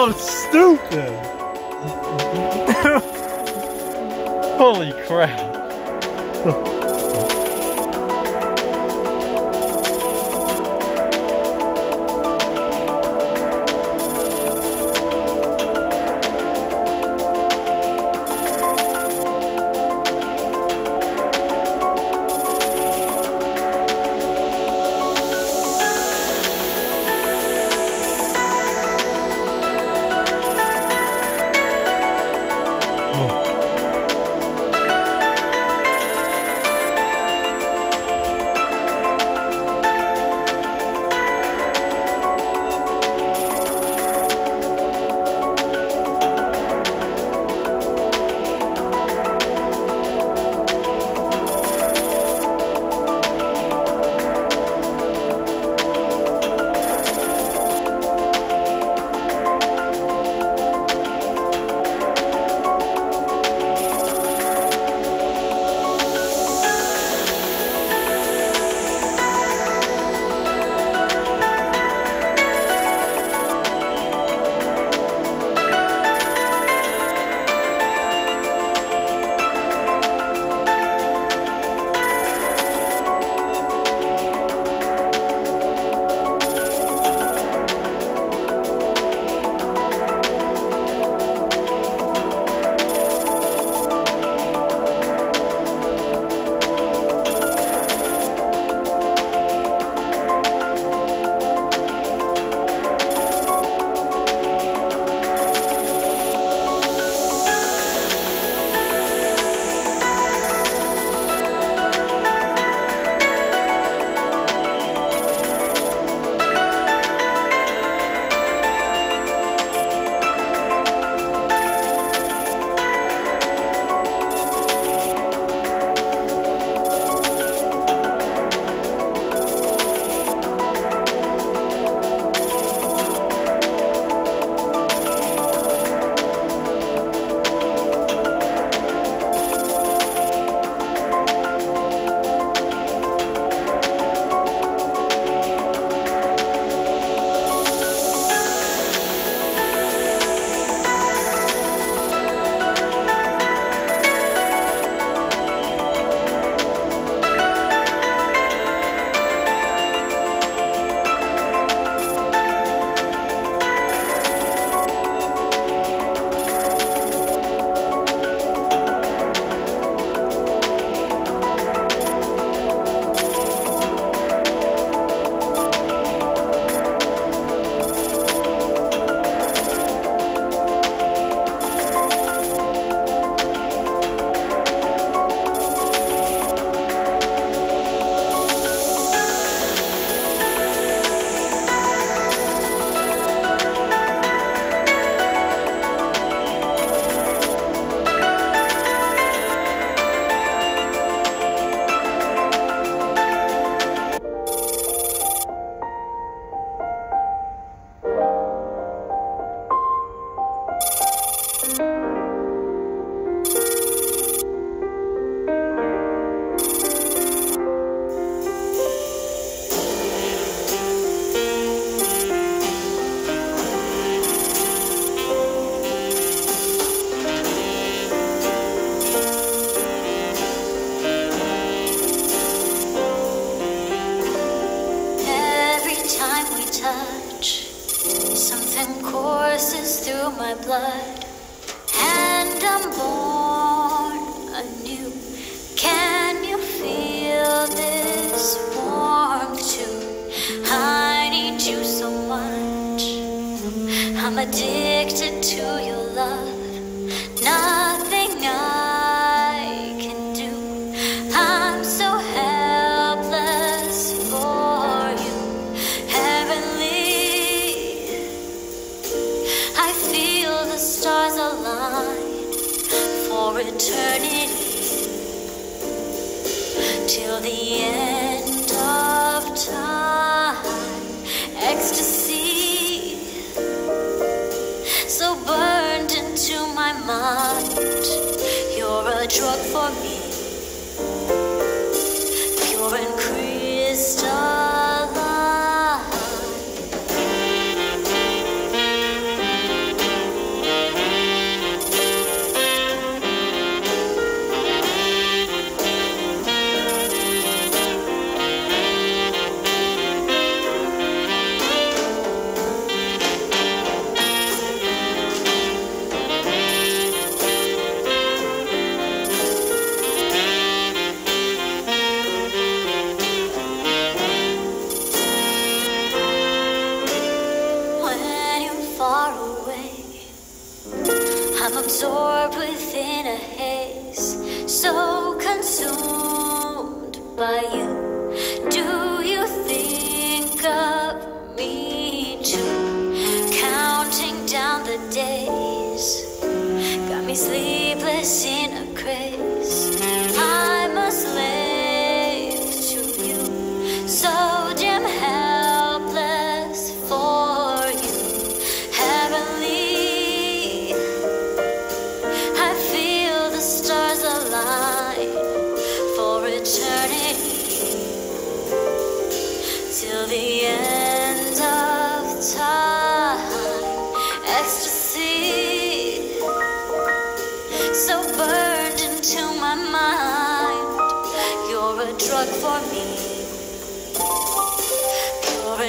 so stupid. Holy crap. addicted to you.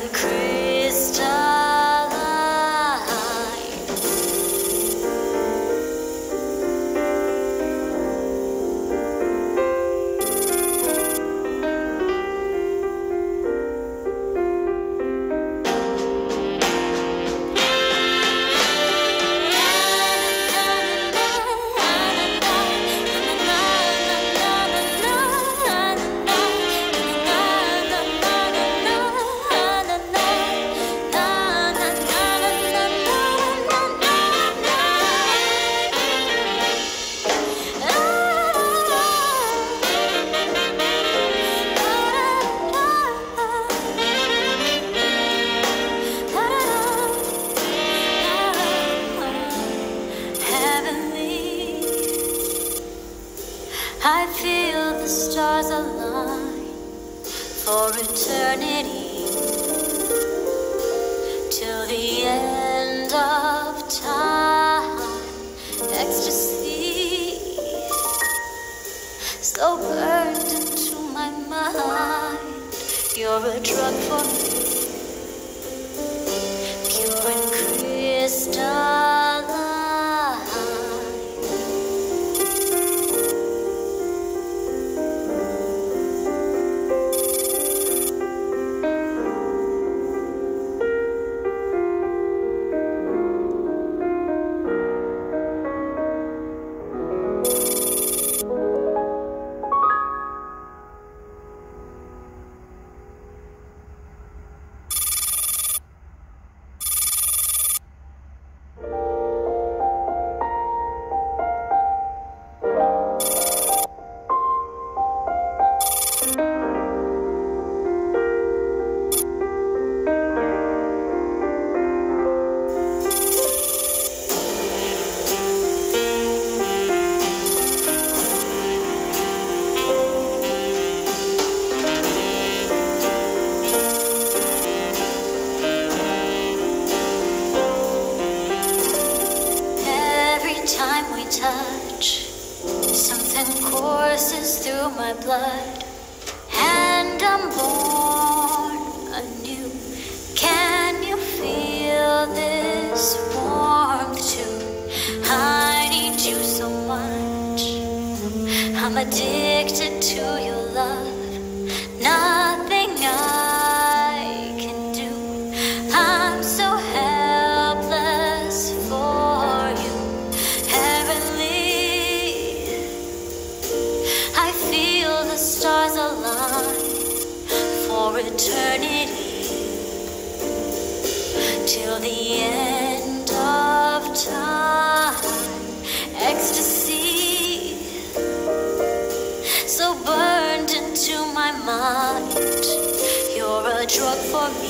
and crazy. eternity till the end of time. Ecstasy so burned into my mind. You're a drug for me, pure and crystal. touch. Something courses through my blood, and I'm born. the end of time. Ecstasy, so burned into my mind. You're a drug for me.